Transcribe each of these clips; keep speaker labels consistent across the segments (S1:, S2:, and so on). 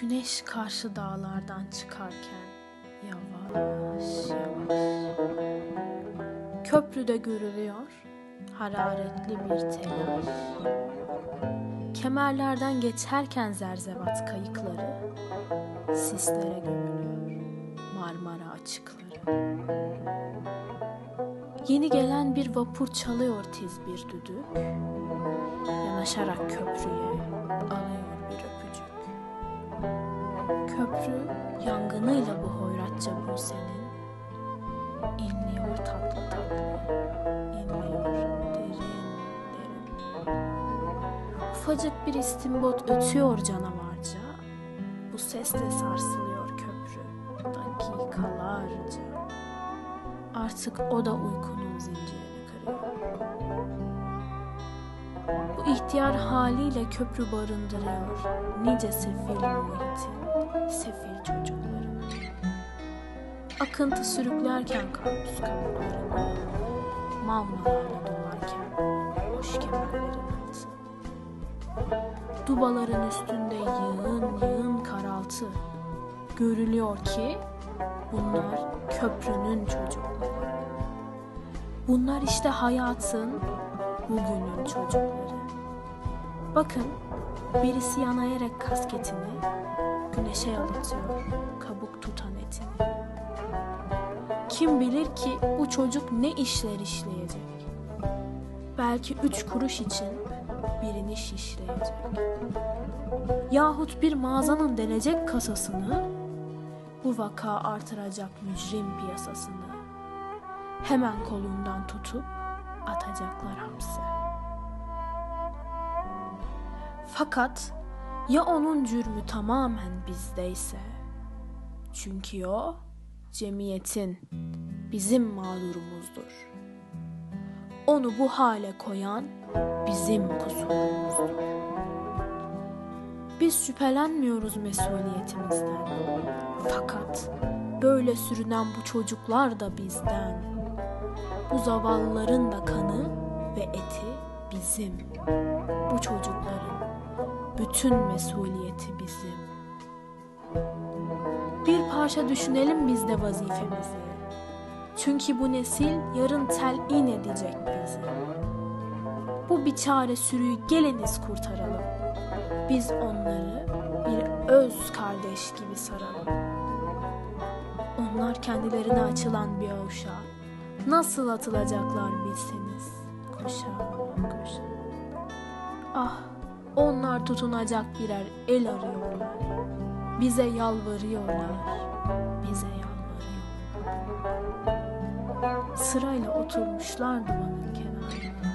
S1: Güneş karşı dağlardan çıkarken yavaş yavaş. Köprüde görülüyor hararetli bir telaş. Kemerlerden geçerken zerzevat kayıkları Sislere gömülüyor Marmara açıkları. Yeni gelen bir vapur çalıyor tiz bir düdük. Yanaşarak köprüye alıyor Köprü yangınıyla bu hoyratça Buse'nin inliyor tatlı tatlı, inliyor derin derin. Ufacık bir istimbot ötüyor canavarca, bu sesle sarsılıyor köprü dakikalarca. Artık o da uykunun zincirini kırıyor. Bu ihtiyar haliyle köprü barındırıyor nice sefil muhitin, sefil çocuklarını. Akıntı sürüklerken kampüs kapılarını, mavmalarla dolarken boş kemerlerin altı. Dubaların üstünde yığın yığın karaltı. Görülüyor ki bunlar köprünün çocukları. Bunlar işte hayatın bugünün çocukları. Bakın birisi yanayarak kasketini güneşe yalıtıyor kabuk tutan etini. Kim bilir ki bu çocuk ne işler işleyecek. Belki üç kuruş için birini şişleyecek. Yahut bir mağazanın delecek kasasını bu vaka artıracak mücrim piyasasını. Hemen kolundan tutup atacaklar hapse. Fakat ya onun cürmü tamamen bizdeyse? Çünkü o cemiyetin bizim mağdurumuzdur. Onu bu hale koyan bizim kusurumuzdur. Biz şüphelenmiyoruz mesuliyetimizden. Fakat böyle sürünen bu çocuklar da bizden. Bu zavallıların da kanı ve eti bizim. Bu çocukların bütün mesuliyeti bizim. Bir parça düşünelim biz de vazifemizi. Çünkü bu nesil yarın telin edecek bizi. Bu biçare sürüyü geleniz kurtaralım. Biz onları bir öz kardeş gibi saralım. Onlar kendilerine açılan bir avuça nasıl atılacaklar bilseniz koşa koşa. Ah onlar tutunacak birer el arıyorlar. Bize yalvarıyorlar. Bize yalvarıyorlar. Sırayla oturmuşlar dumanın kenarına.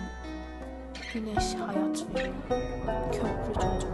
S1: Güneş hayat veriyor. Köprü çocukları.